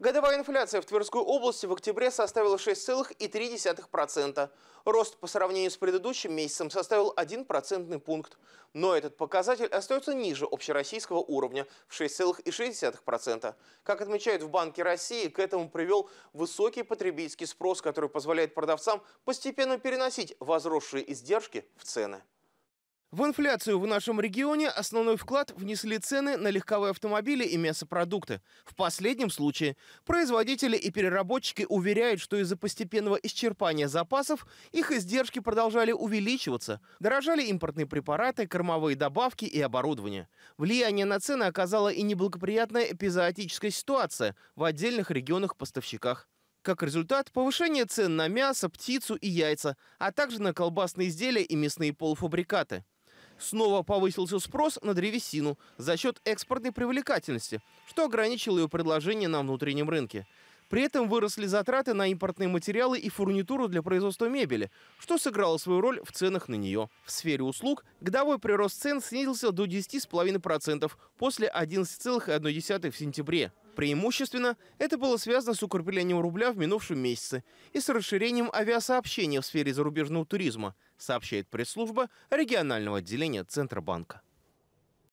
Годовая инфляция в Тверской области в октябре составила 6,3%. Рост по сравнению с предыдущим месяцем составил 1 процентный пункт. Но этот показатель остается ниже общероссийского уровня в 6,6%. Как отмечают в Банке России, к этому привел высокий потребительский спрос, который позволяет продавцам постепенно переносить возросшие издержки в цены. В инфляцию в нашем регионе основной вклад внесли цены на легковые автомобили и мясопродукты. В последнем случае производители и переработчики уверяют, что из-за постепенного исчерпания запасов их издержки продолжали увеличиваться. Дорожали импортные препараты, кормовые добавки и оборудование. Влияние на цены оказала и неблагоприятная эпизоотическая ситуация в отдельных регионах-поставщиках. Как результат, повышение цен на мясо, птицу и яйца, а также на колбасные изделия и мясные полуфабрикаты. Снова повысился спрос на древесину за счет экспортной привлекательности, что ограничило ее предложение на внутреннем рынке. При этом выросли затраты на импортные материалы и фурнитуру для производства мебели, что сыграло свою роль в ценах на нее. В сфере услуг годовой прирост цен снизился до 10,5% после 11,1% в сентябре. Преимущественно это было связано с укреплением рубля в минувшем месяце и с расширением авиасообщения в сфере зарубежного туризма, сообщает пресс-служба регионального отделения Центробанка.